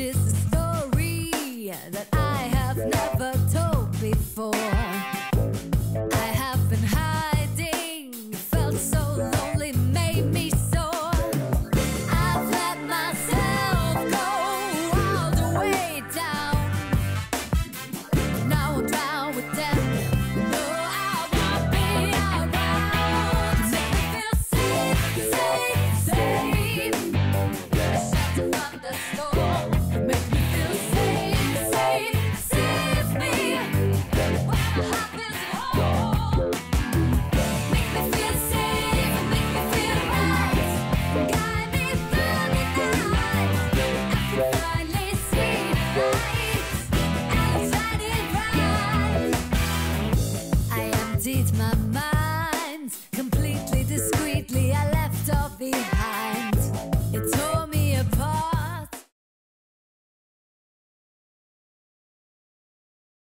This is a story that I have never told before. it's my